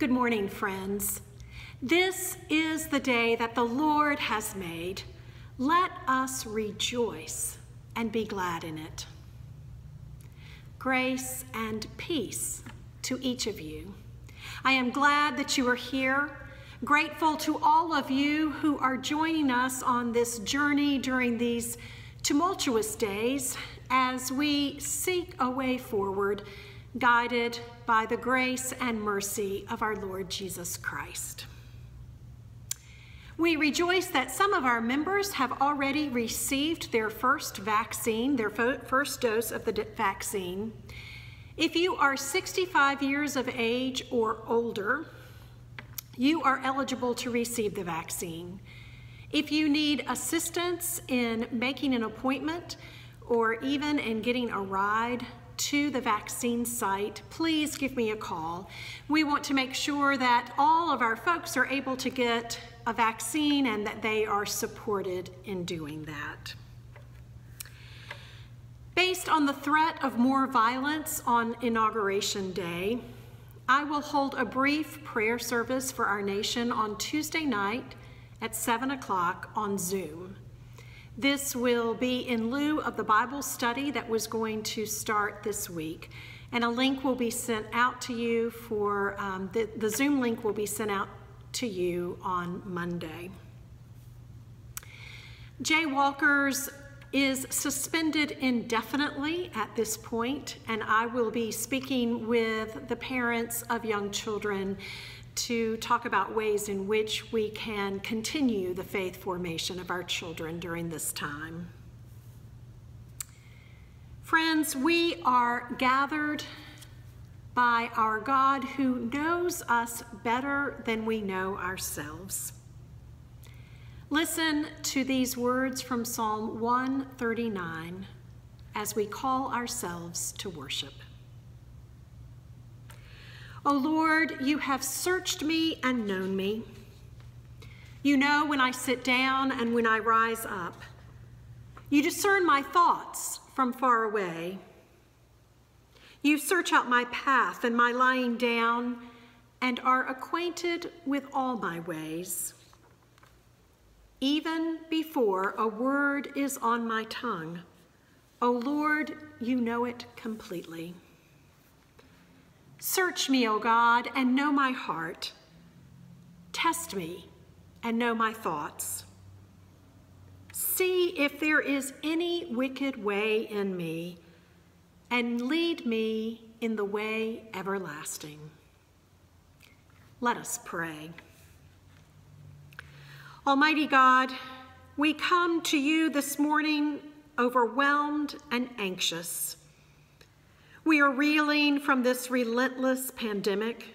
Good morning, friends. This is the day that the Lord has made. Let us rejoice and be glad in it. Grace and peace to each of you. I am glad that you are here, grateful to all of you who are joining us on this journey during these tumultuous days as we seek a way forward, guided by the grace and mercy of our Lord Jesus Christ. We rejoice that some of our members have already received their first vaccine, their first dose of the vaccine. If you are 65 years of age or older, you are eligible to receive the vaccine. If you need assistance in making an appointment or even in getting a ride to the vaccine site, please give me a call. We want to make sure that all of our folks are able to get a vaccine and that they are supported in doing that. Based on the threat of more violence on Inauguration Day, I will hold a brief prayer service for our nation on Tuesday night at 7 o'clock on Zoom. This will be in lieu of the Bible study that was going to start this week. And a link will be sent out to you for, um, the, the Zoom link will be sent out to you on Monday. Jay Walker's is suspended indefinitely at this point, and I will be speaking with the parents of young children to talk about ways in which we can continue the faith formation of our children during this time. Friends, we are gathered by our God who knows us better than we know ourselves. Listen to these words from Psalm 139 as we call ourselves to worship. O Lord, you have searched me and known me. You know when I sit down and when I rise up. You discern my thoughts from far away. You search out my path and my lying down and are acquainted with all my ways. Even before a word is on my tongue, O Lord, you know it completely. Search me, O God, and know my heart. Test me and know my thoughts. See if there is any wicked way in me, and lead me in the way everlasting. Let us pray. Almighty God, we come to you this morning overwhelmed and anxious we are reeling from this relentless pandemic.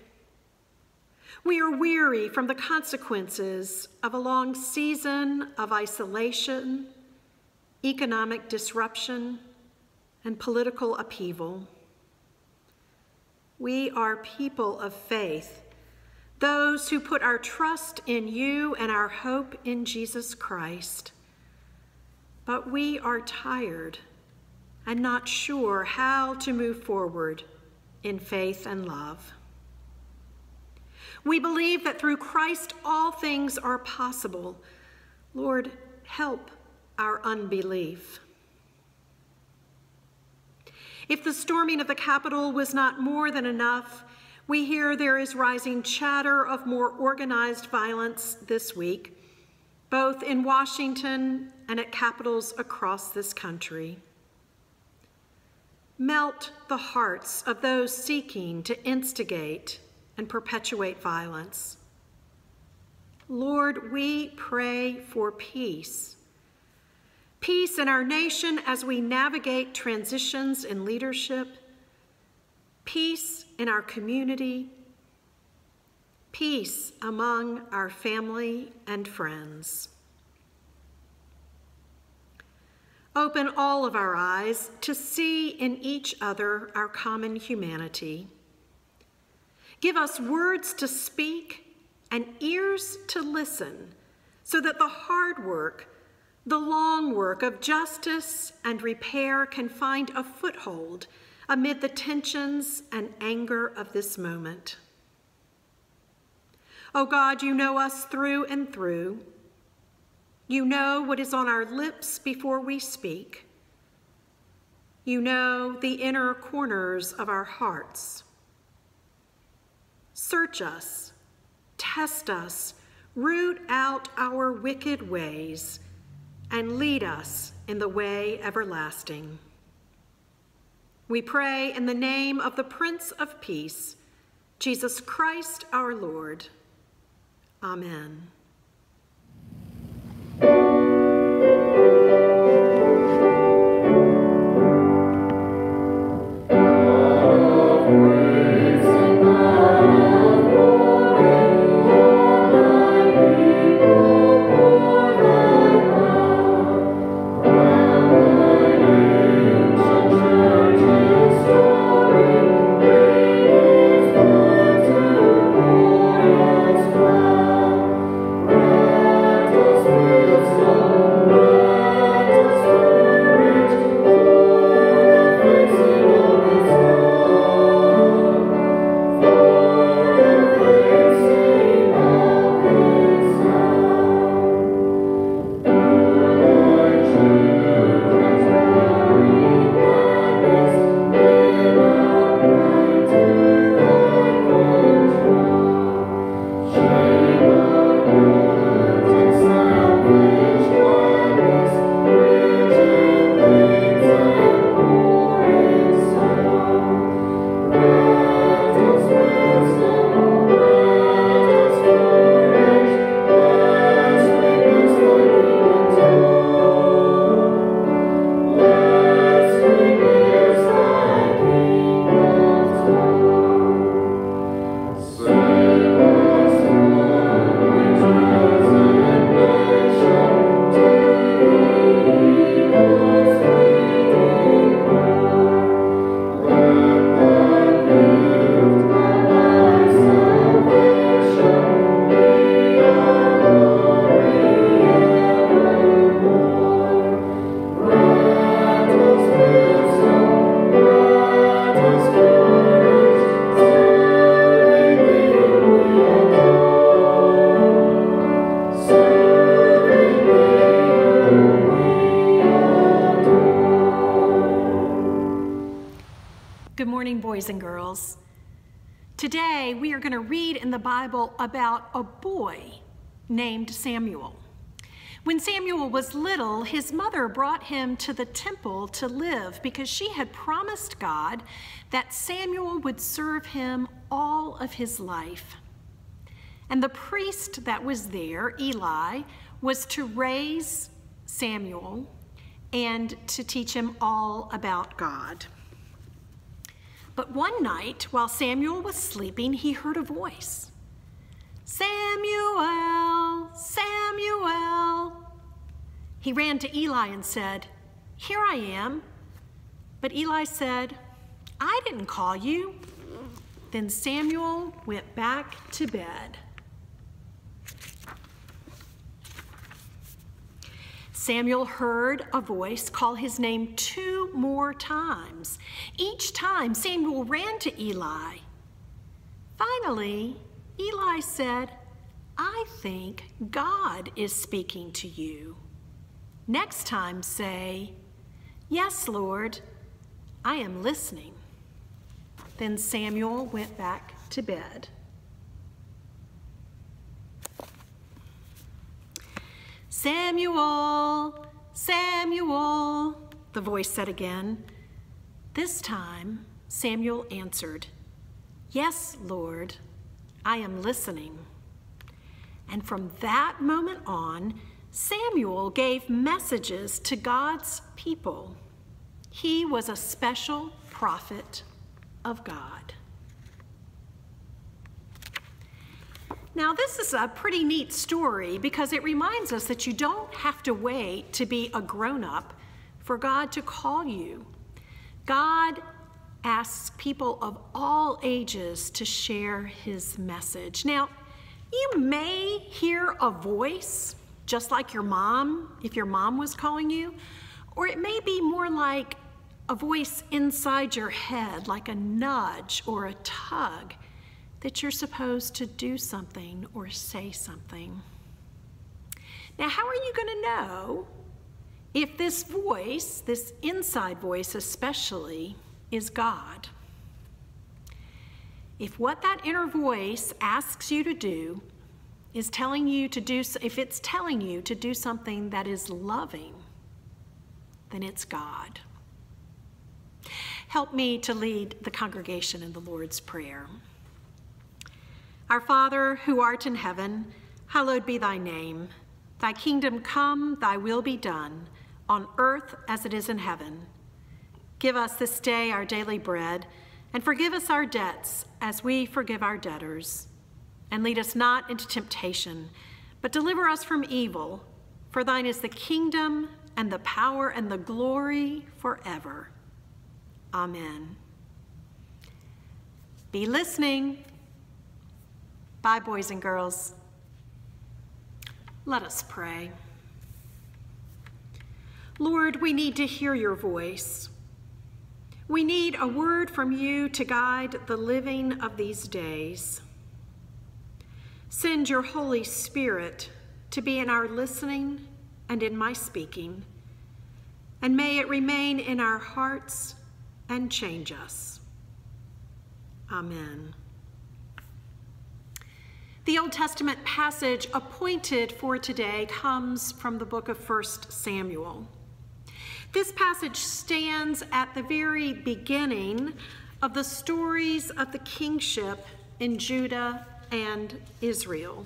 We are weary from the consequences of a long season of isolation, economic disruption, and political upheaval. We are people of faith, those who put our trust in you and our hope in Jesus Christ. But we are tired and not sure how to move forward in faith and love. We believe that through Christ all things are possible. Lord, help our unbelief. If the storming of the Capitol was not more than enough, we hear there is rising chatter of more organized violence this week, both in Washington and at capitals across this country. Melt the hearts of those seeking to instigate and perpetuate violence. Lord, we pray for peace. Peace in our nation as we navigate transitions in leadership, peace in our community, peace among our family and friends. Open all of our eyes to see in each other our common humanity. Give us words to speak and ears to listen so that the hard work, the long work of justice and repair can find a foothold amid the tensions and anger of this moment. Oh God, you know us through and through. You know what is on our lips before we speak. You know the inner corners of our hearts. Search us, test us, root out our wicked ways, and lead us in the way everlasting. We pray in the name of the Prince of Peace, Jesus Christ our Lord. Amen. Named Samuel. When Samuel was little, his mother brought him to the temple to live because she had promised God that Samuel would serve him all of his life. And the priest that was there, Eli, was to raise Samuel and to teach him all about God. But one night, while Samuel was sleeping, he heard a voice. Samuel, Samuel. He ran to Eli and said, Here I am. But Eli said, I didn't call you. Then Samuel went back to bed. Samuel heard a voice call his name two more times. Each time, Samuel ran to Eli. Finally, Eli said, I think God is speaking to you. Next time, say, Yes, Lord, I am listening. Then Samuel went back to bed. Samuel, Samuel, the voice said again. This time, Samuel answered, Yes, Lord, I am listening. And from that moment on, Samuel gave messages to God's people. He was a special prophet of God. Now, this is a pretty neat story because it reminds us that you don't have to wait to be a grown up for God to call you. God asks people of all ages to share his message. Now, you may hear a voice, just like your mom, if your mom was calling you, or it may be more like a voice inside your head, like a nudge or a tug that you're supposed to do something or say something. Now, how are you going to know if this voice, this inside voice especially, is God? If what that inner voice asks you to do is telling you to do, if it's telling you to do something that is loving, then it's God. Help me to lead the congregation in the Lord's Prayer. Our Father, who art in heaven, hallowed be thy name. Thy kingdom come, thy will be done, on earth as it is in heaven. Give us this day our daily bread, and forgive us our debts as we forgive our debtors. And lead us not into temptation, but deliver us from evil. For thine is the kingdom, and the power, and the glory forever. Amen. Be listening. Bye, boys and girls. Let us pray. Lord, we need to hear your voice. We need a word from you to guide the living of these days. Send your Holy Spirit to be in our listening and in my speaking, and may it remain in our hearts and change us. Amen. The Old Testament passage appointed for today comes from the book of 1 Samuel. This passage stands at the very beginning of the stories of the kingship in Judah and Israel.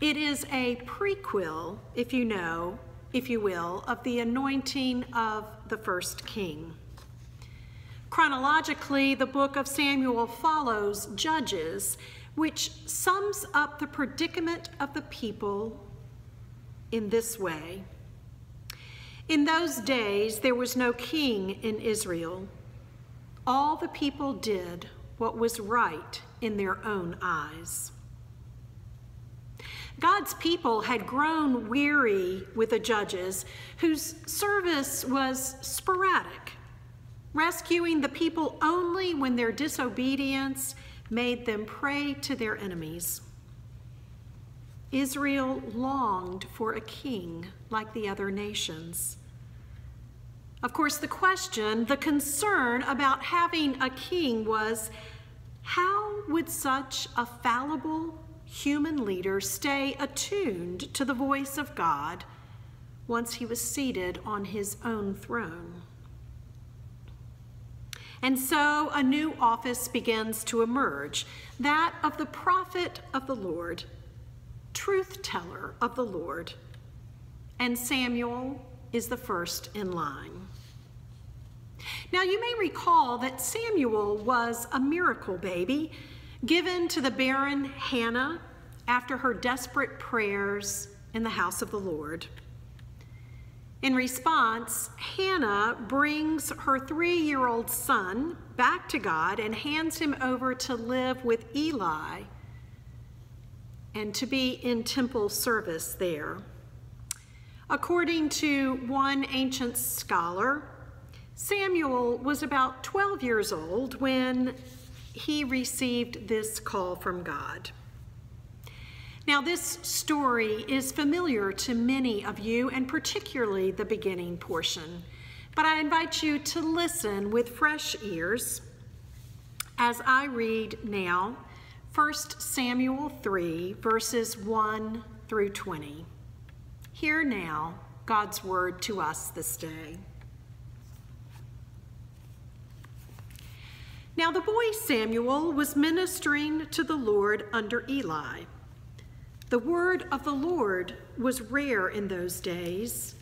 It is a prequel, if you know, if you will, of the anointing of the first king. Chronologically, the book of Samuel follows Judges which sums up the predicament of the people in this way. In those days, there was no king in Israel. All the people did what was right in their own eyes. God's people had grown weary with the judges whose service was sporadic, rescuing the people only when their disobedience made them prey to their enemies. Israel longed for a king like the other nations. Of course, the question, the concern about having a king was how would such a fallible human leader stay attuned to the voice of God once he was seated on his own throne? And so a new office begins to emerge that of the prophet of the Lord, truth teller of the Lord. And Samuel is the first in line. Now, you may recall that Samuel was a miracle baby given to the barren Hannah after her desperate prayers in the house of the Lord. In response, Hannah brings her three year old son back to God and hands him over to live with Eli and to be in temple service there. According to one ancient scholar, Samuel was about 12 years old when he received this call from God. Now, this story is familiar to many of you, and particularly the beginning portion. But I invite you to listen with fresh ears as I read now 1 Samuel 3, verses 1 through 20. Hear now God's word to us this day. Now, the boy Samuel was ministering to the Lord under Eli. The word of the Lord was rare in those days.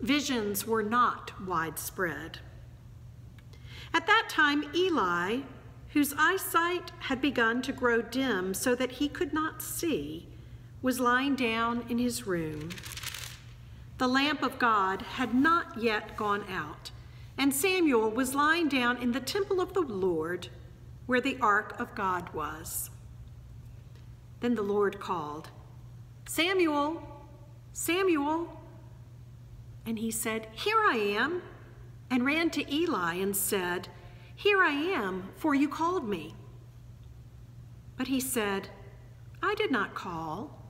Visions were not widespread. At that time, Eli, whose eyesight had begun to grow dim so that he could not see, was lying down in his room. The lamp of God had not yet gone out, and Samuel was lying down in the temple of the Lord where the ark of God was. Then the Lord called, Samuel, Samuel. And he said, Here I am, and ran to Eli and said, Here I am, for you called me. But he said, I did not call.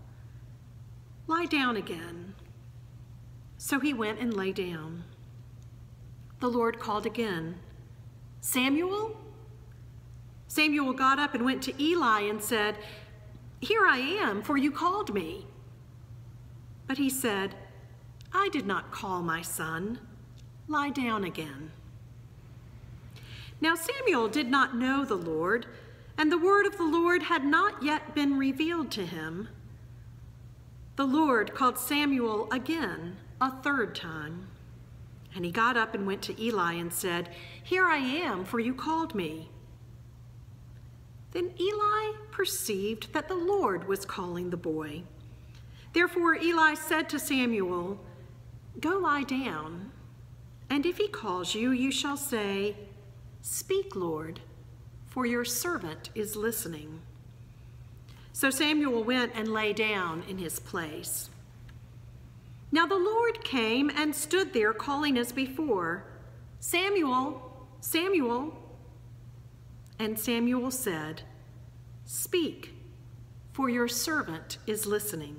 Lie down again. So he went and lay down. The Lord called again, Samuel? Samuel got up and went to Eli and said, Here I am, for you called me. But he said, I did not call my son. Lie down again. Now Samuel did not know the Lord, and the word of the Lord had not yet been revealed to him. The Lord called Samuel again, a third time. And he got up and went to Eli and said, Here I am, for you called me. Then Eli perceived that the Lord was calling the boy. Therefore Eli said to Samuel, Go lie down, and if he calls you, you shall say, Speak, Lord, for your servant is listening. So Samuel went and lay down in his place. Now the Lord came and stood there, calling as before, Samuel, Samuel. And Samuel said, Speak, for your servant is listening.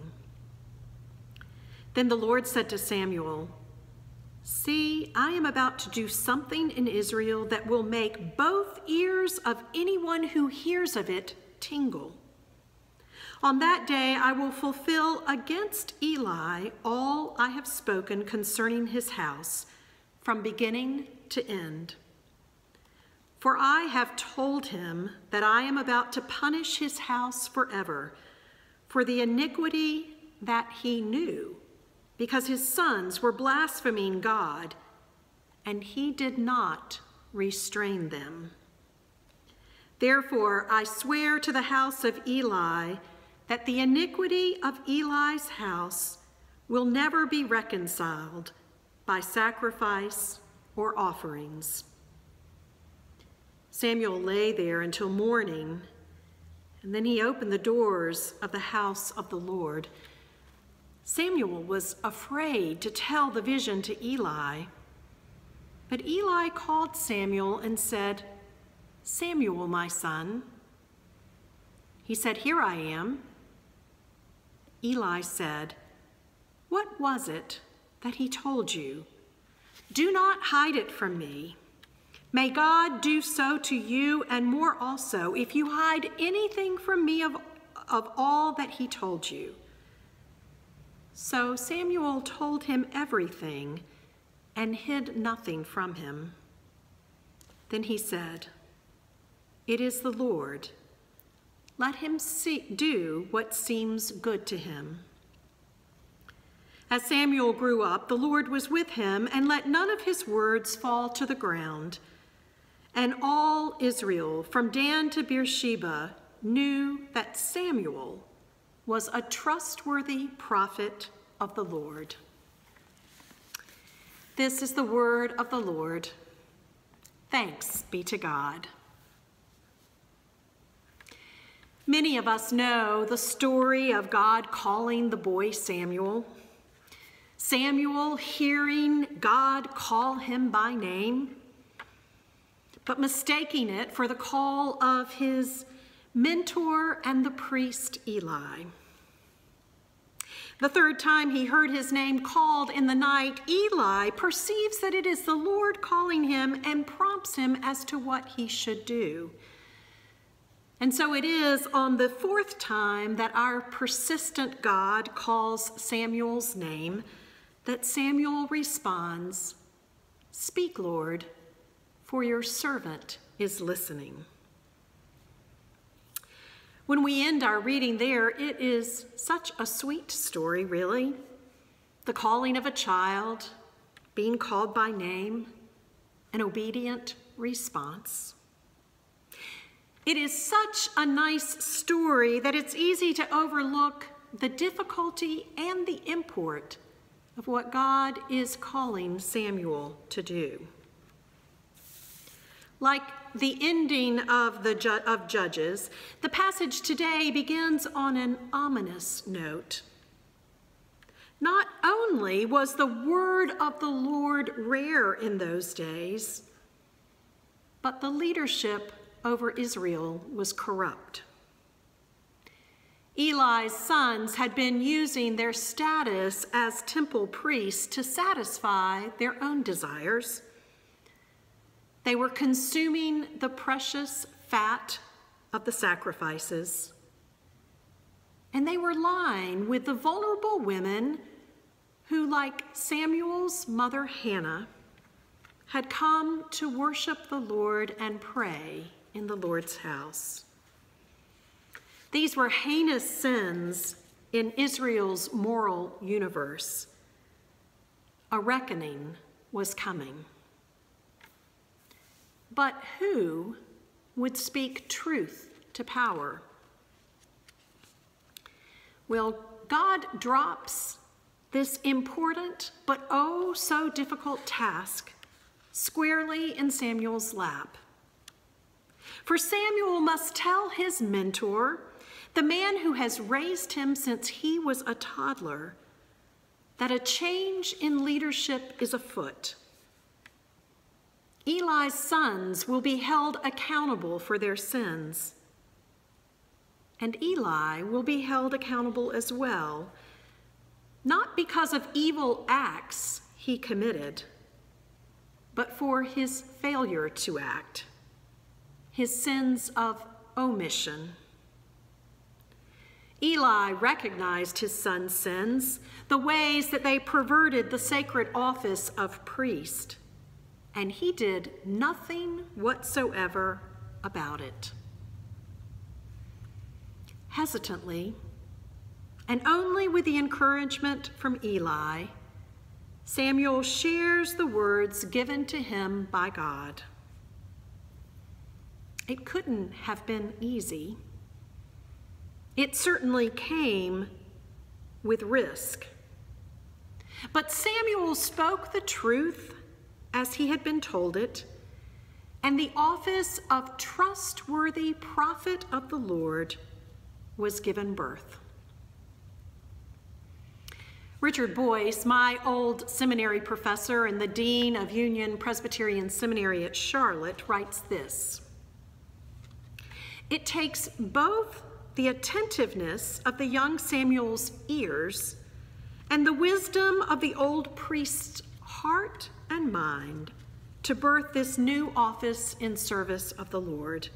Then the Lord said to Samuel, See, I am about to do something in Israel that will make both ears of anyone who hears of it tingle. On that day I will fulfill against Eli all I have spoken concerning his house, from beginning to end. For I have told him that I am about to punish his house forever for the iniquity that he knew, because his sons were blaspheming God, and he did not restrain them. Therefore I swear to the house of Eli that the iniquity of Eli's house will never be reconciled by sacrifice or offerings. Samuel lay there until morning, and then he opened the doors of the house of the Lord. Samuel was afraid to tell the vision to Eli, but Eli called Samuel and said, Samuel, my son. He said, Here I am. Eli said, What was it that he told you? Do not hide it from me. May God do so to you and more also if you hide anything from me of, of all that he told you. So Samuel told him everything and hid nothing from him. Then he said, It is the Lord let him see, do what seems good to him. As Samuel grew up, the Lord was with him and let none of his words fall to the ground. And all Israel, from Dan to Beersheba, knew that Samuel was a trustworthy prophet of the Lord. This is the word of the Lord. Thanks be to God. Many of us know the story of God calling the boy Samuel. Samuel hearing God call him by name, but mistaking it for the call of his mentor and the priest Eli. The third time he heard his name called in the night, Eli perceives that it is the Lord calling him and prompts him as to what he should do. And so it is on the fourth time that our persistent God calls Samuel's name that Samuel responds, Speak, Lord, for your servant is listening. When we end our reading there, it is such a sweet story, really. The calling of a child, being called by name, an obedient response. It is such a nice story that it's easy to overlook the difficulty and the import of what God is calling Samuel to do. Like the ending of, the ju of Judges, the passage today begins on an ominous note. Not only was the word of the Lord rare in those days, but the leadership over Israel was corrupt. Eli's sons had been using their status as temple priests to satisfy their own desires. They were consuming the precious fat of the sacrifices. And they were lying with the vulnerable women who, like Samuel's mother Hannah, had come to worship the Lord and pray in the Lord's house. These were heinous sins in Israel's moral universe. A reckoning was coming. But who would speak truth to power? Well, God drops this important but oh so difficult task squarely in Samuel's lap. For Samuel must tell his mentor the man who has raised him since he was a toddler, that a change in leadership is afoot. Eli's sons will be held accountable for their sins. And Eli will be held accountable as well, not because of evil acts he committed, but for his failure to act, his sins of omission. Eli recognized his son's sins, the ways that they perverted the sacred office of priest, and he did nothing whatsoever about it. Hesitantly, and only with the encouragement from Eli, Samuel shares the words given to him by God. It couldn't have been easy. It certainly came with risk. But Samuel spoke the truth as he had been told it, and the office of trustworthy prophet of the Lord was given birth. Richard Boyce, my old seminary professor and the dean of Union Presbyterian Seminary at Charlotte, writes this It takes both the attentiveness of the young Samuel's ears and the wisdom of the old priest's heart and mind to birth this new office in service of the Lord.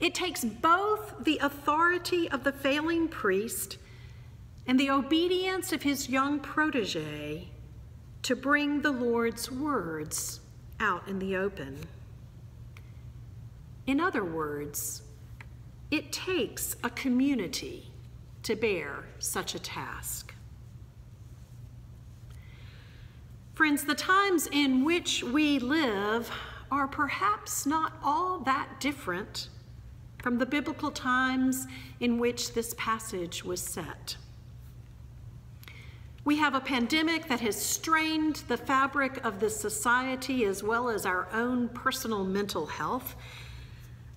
It takes both the authority of the failing priest and the obedience of his young protege to bring the Lord's words out in the open. In other words, it takes a community to bear such a task. Friends, the times in which we live are perhaps not all that different from the biblical times in which this passage was set. We have a pandemic that has strained the fabric of this society as well as our own personal mental health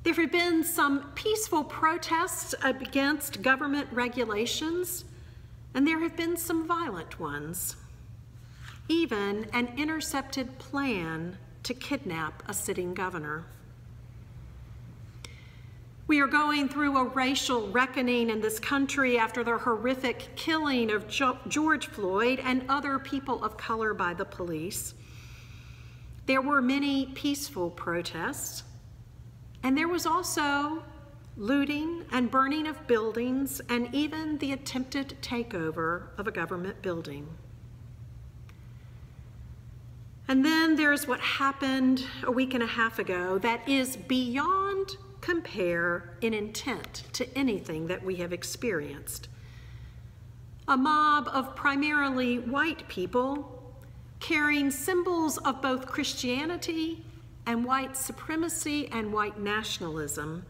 there have been some peaceful protests against government regulations, and there have been some violent ones. Even an intercepted plan to kidnap a sitting governor. We are going through a racial reckoning in this country after the horrific killing of George Floyd and other people of color by the police. There were many peaceful protests. And there was also looting and burning of buildings and even the attempted takeover of a government building. And then there's what happened a week and a half ago that is beyond compare in intent to anything that we have experienced. A mob of primarily white people carrying symbols of both Christianity and white supremacy and white nationalism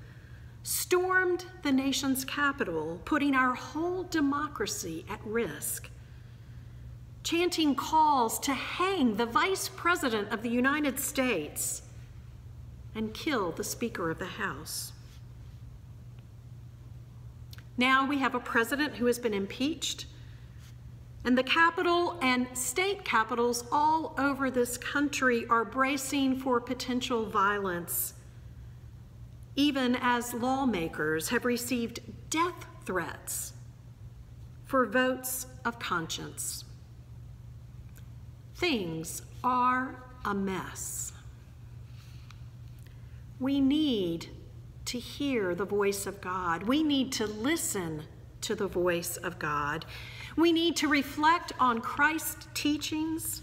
stormed the nation's capital, putting our whole democracy at risk, chanting calls to hang the Vice President of the United States and kill the Speaker of the House. Now we have a president who has been impeached and the capital and state capitals all over this country are bracing for potential violence, even as lawmakers have received death threats, for votes of conscience. Things are a mess. We need to hear the voice of God. We need to listen to the voice of God. We need to reflect on Christ's teachings,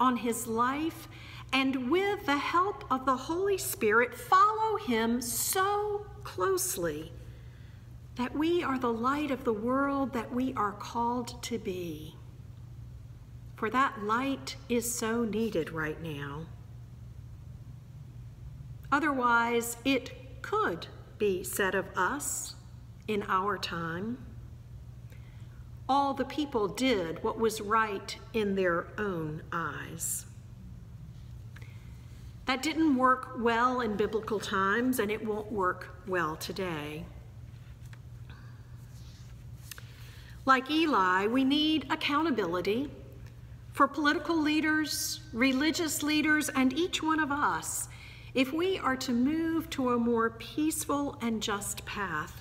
on his life, and with the help of the Holy Spirit, follow him so closely that we are the light of the world that we are called to be. For that light is so needed right now. Otherwise, it could be said of us in our time all the people did what was right in their own eyes. That didn't work well in biblical times, and it won't work well today. Like Eli, we need accountability for political leaders, religious leaders, and each one of us if we are to move to a more peaceful and just path.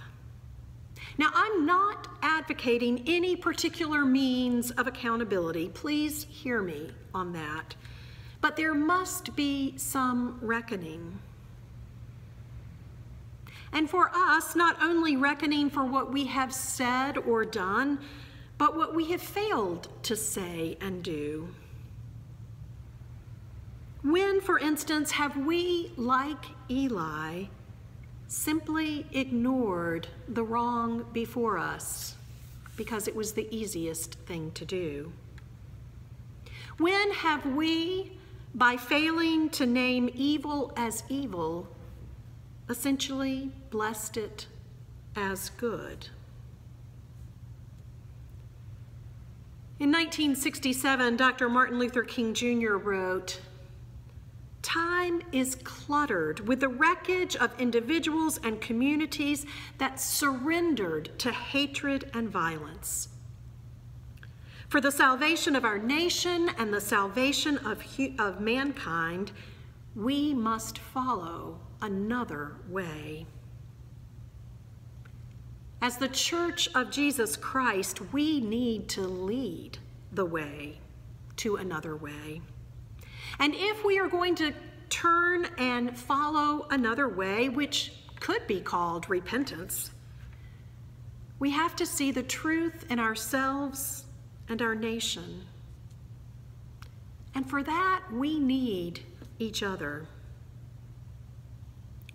Now, I'm not advocating any particular means of accountability. Please hear me on that. But there must be some reckoning. And for us, not only reckoning for what we have said or done, but what we have failed to say and do. When, for instance, have we, like Eli, simply ignored the wrong before us because it was the easiest thing to do? When have we, by failing to name evil as evil, essentially blessed it as good? In 1967, Dr. Martin Luther King Jr. wrote, Time is cluttered with the wreckage of individuals and communities that surrendered to hatred and violence. For the salvation of our nation and the salvation of, of mankind, we must follow another way. As the Church of Jesus Christ, we need to lead the way to another way. And if we are going to turn and follow another way, which could be called repentance, we have to see the truth in ourselves and our nation. And for that, we need each other.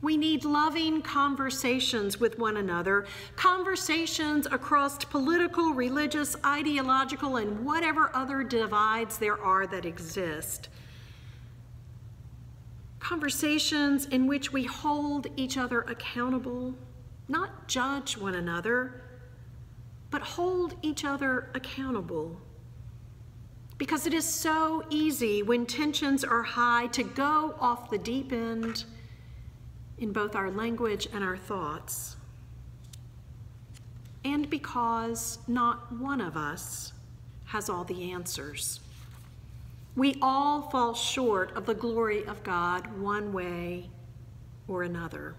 We need loving conversations with one another, conversations across political, religious, ideological, and whatever other divides there are that exist conversations in which we hold each other accountable, not judge one another, but hold each other accountable. Because it is so easy when tensions are high to go off the deep end in both our language and our thoughts. And because not one of us has all the answers. We all fall short of the glory of God one way or another.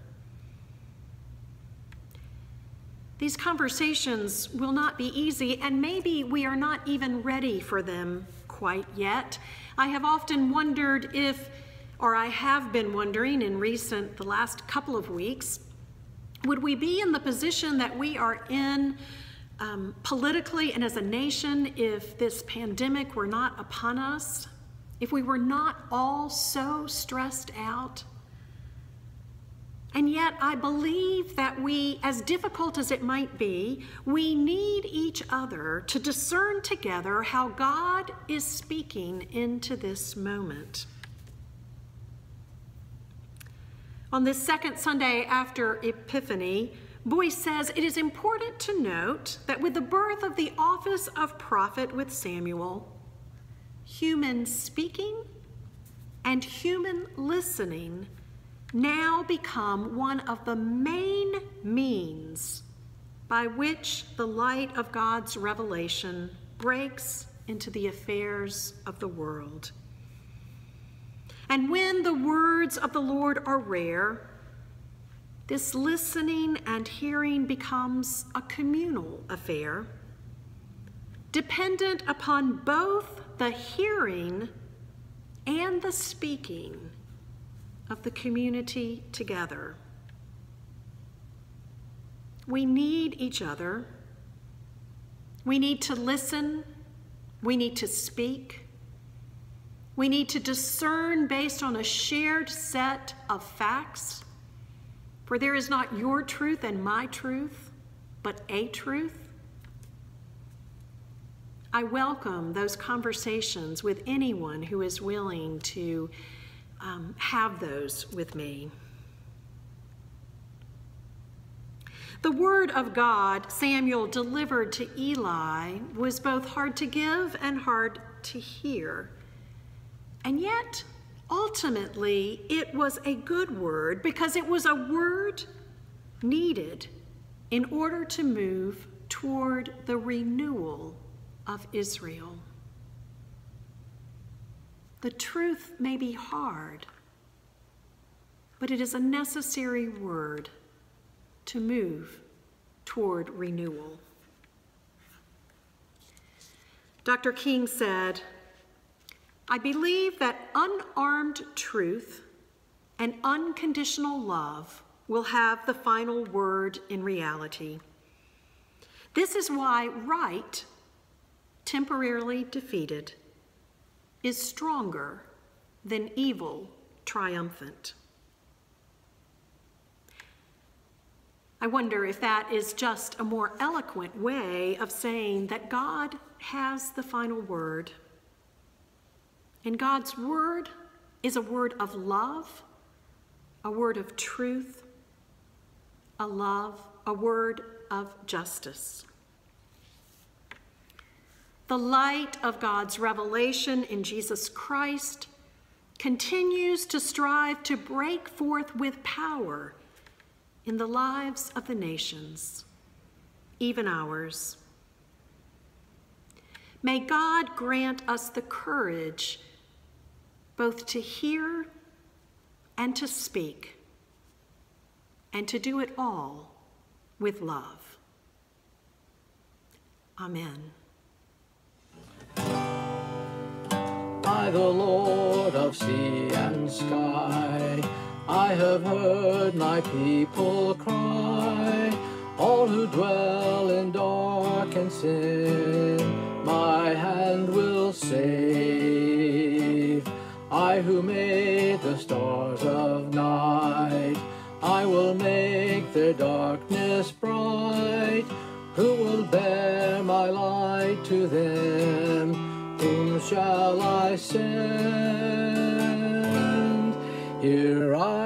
These conversations will not be easy, and maybe we are not even ready for them quite yet. I have often wondered if, or I have been wondering in recent, the last couple of weeks, would we be in the position that we are in um, politically and as a nation if this pandemic were not upon us, if we were not all so stressed out. And yet, I believe that we, as difficult as it might be, we need each other to discern together how God is speaking into this moment. On this second Sunday after Epiphany, Boyce says it is important to note that with the birth of the office of prophet with Samuel, human speaking and human listening now become one of the main means by which the light of God's revelation breaks into the affairs of the world. And when the words of the Lord are rare, this listening and hearing becomes a communal affair, dependent upon both the hearing and the speaking of the community together. We need each other. We need to listen. We need to speak. We need to discern based on a shared set of facts. For there is not your truth and my truth, but a truth. I welcome those conversations with anyone who is willing to um, have those with me. The word of God Samuel delivered to Eli was both hard to give and hard to hear. And yet, ultimately, it was a good word because it was a word needed in order to move toward the renewal of Israel. The truth may be hard, but it is a necessary word to move toward renewal. Dr. King said, I believe that unarmed truth and unconditional love will have the final word in reality. This is why right temporarily defeated, is stronger than evil triumphant. I wonder if that is just a more eloquent way of saying that God has the final word. And God's word is a word of love, a word of truth, a love, a word of justice. The light of God's revelation in Jesus Christ continues to strive to break forth with power in the lives of the nations, even ours. May God grant us the courage both to hear and to speak, and to do it all with love. Amen. By the Lord of sea and sky, I have heard my people cry, all who dwell in dark and sin, my hand will save. I who made the stars of night, I will make their darkness bright. Who will bear my light to them? Whom shall I send? Here I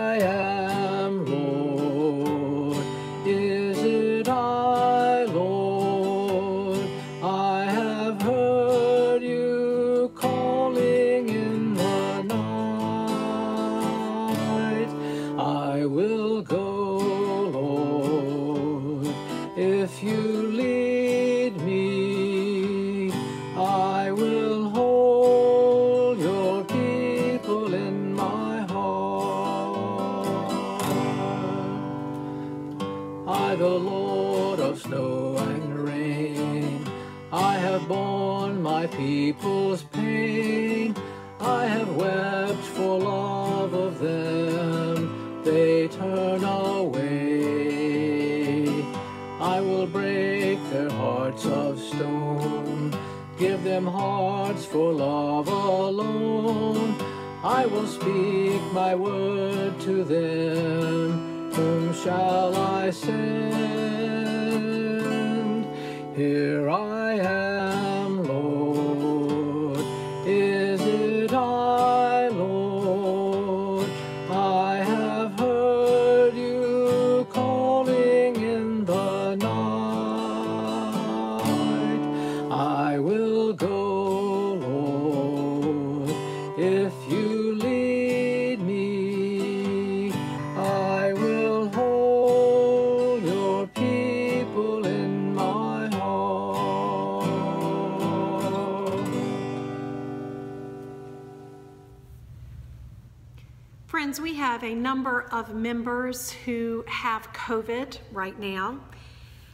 number of members who have COVID right now.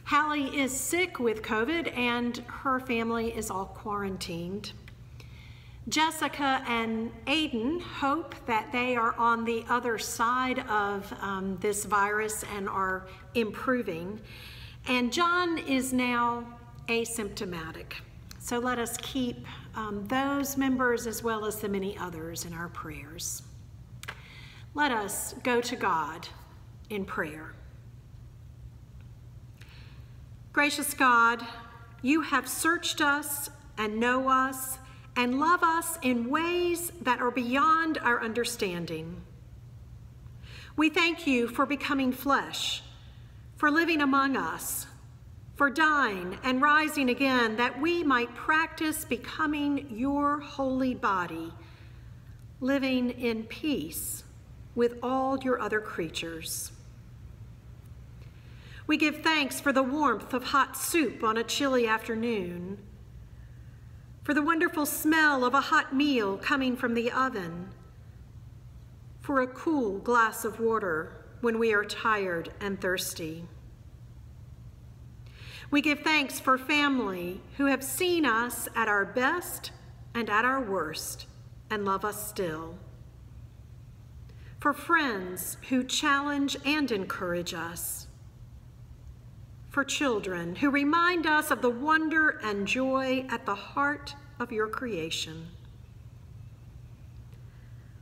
Hallie is sick with COVID and her family is all quarantined. Jessica and Aiden hope that they are on the other side of um, this virus and are improving. And John is now asymptomatic. So let us keep um, those members as well as the many others in our prayers. Let us go to God in prayer. Gracious God, you have searched us and know us and love us in ways that are beyond our understanding. We thank you for becoming flesh, for living among us, for dying and rising again, that we might practice becoming your holy body, living in peace with all your other creatures. We give thanks for the warmth of hot soup on a chilly afternoon, for the wonderful smell of a hot meal coming from the oven, for a cool glass of water when we are tired and thirsty. We give thanks for family who have seen us at our best and at our worst and love us still. For friends who challenge and encourage us for children who remind us of the wonder and joy at the heart of your creation.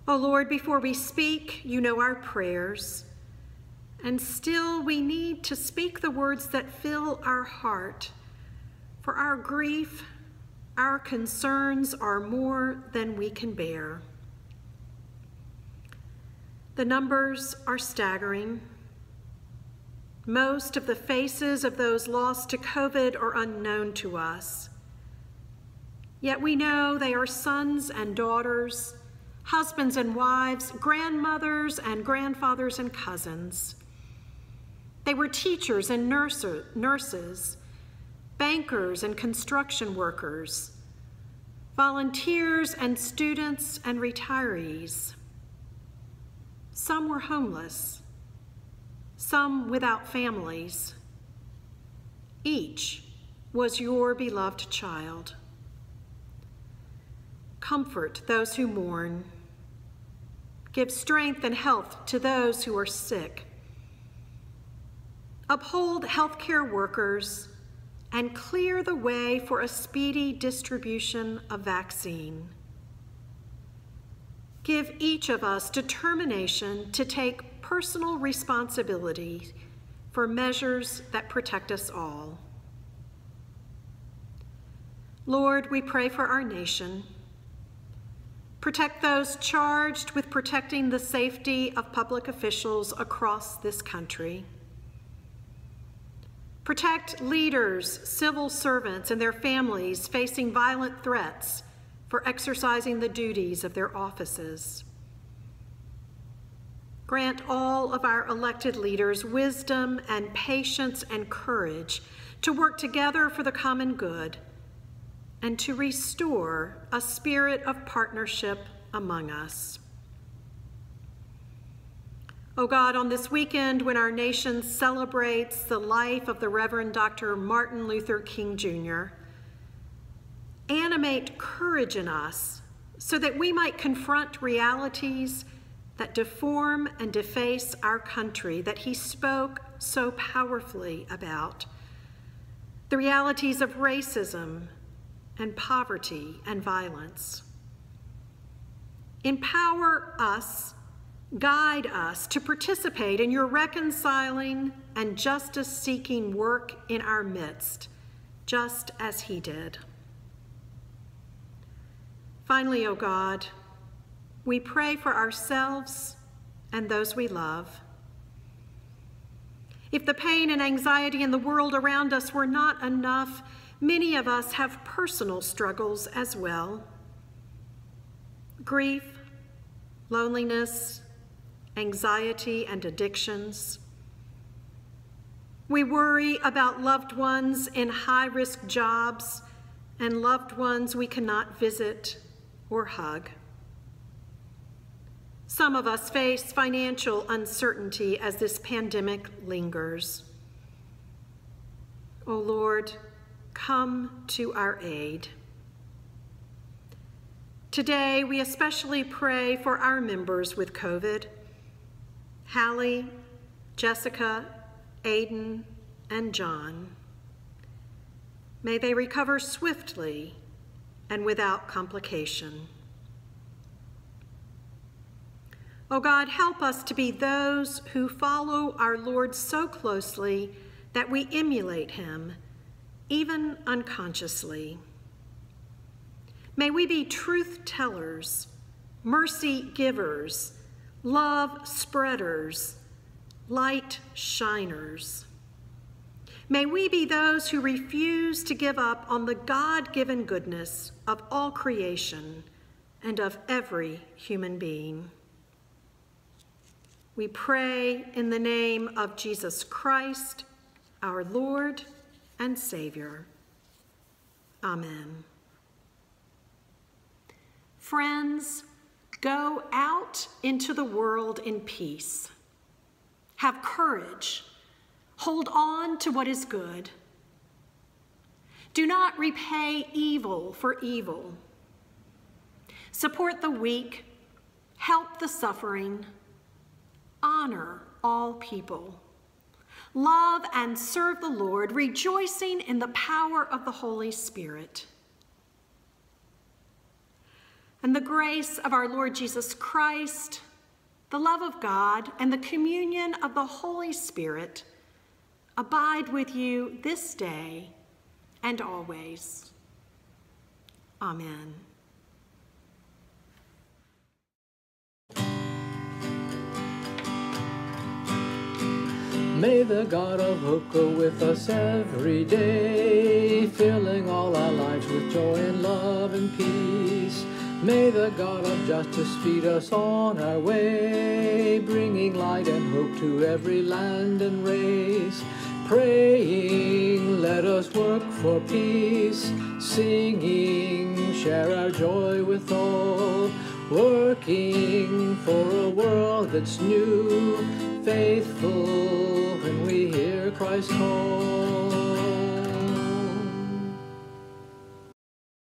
O oh Lord, before we speak, you know our prayers, and still we need to speak the words that fill our heart, for our grief, our concerns are more than we can bear. The numbers are staggering. Most of the faces of those lost to COVID are unknown to us. Yet we know they are sons and daughters, husbands and wives, grandmothers and grandfathers and cousins. They were teachers and nurses, bankers and construction workers, volunteers and students and retirees. Some were homeless some without families. Each was your beloved child. Comfort those who mourn. Give strength and health to those who are sick. Uphold healthcare workers and clear the way for a speedy distribution of vaccine. Give each of us determination to take personal responsibility for measures that protect us all. Lord, we pray for our nation. Protect those charged with protecting the safety of public officials across this country. Protect leaders, civil servants, and their families facing violent threats for exercising the duties of their offices. Grant all of our elected leaders wisdom and patience and courage to work together for the common good and to restore a spirit of partnership among us. Oh God, on this weekend when our nation celebrates the life of the Reverend Dr. Martin Luther King Jr., animate courage in us so that we might confront realities that deform and deface our country that he spoke so powerfully about. The realities of racism and poverty and violence. Empower us, guide us to participate in your reconciling and justice seeking work in our midst, just as he did. Finally, O oh God, we pray for ourselves and those we love. If the pain and anxiety in the world around us were not enough, many of us have personal struggles as well. Grief, loneliness, anxiety, and addictions. We worry about loved ones in high risk jobs and loved ones we cannot visit or hug. Some of us face financial uncertainty as this pandemic lingers. O oh Lord, come to our aid. Today, we especially pray for our members with COVID Hallie, Jessica, Aiden, and John. May they recover swiftly and without complication. Oh God, help us to be those who follow our Lord so closely that we emulate him, even unconsciously. May we be truth tellers, mercy givers, love spreaders, light shiners. May we be those who refuse to give up on the God given goodness of all creation and of every human being. We pray in the name of Jesus Christ, our Lord and Savior. Amen. Friends, go out into the world in peace. Have courage. Hold on to what is good. Do not repay evil for evil. Support the weak. Help the suffering. Honor all people. Love and serve the Lord, rejoicing in the power of the Holy Spirit and the grace of our Lord Jesus Christ, the love of God, and the communion of the Holy Spirit abide with you this day and always. Amen. May the God of hope go with us every day, filling all our lives with joy and love and peace. May the God of justice feed us on our way, bringing light and hope to every land and race. Praying, let us work for peace, singing, share our joy with all, working for a world that's new, faithful when we hear Christ call.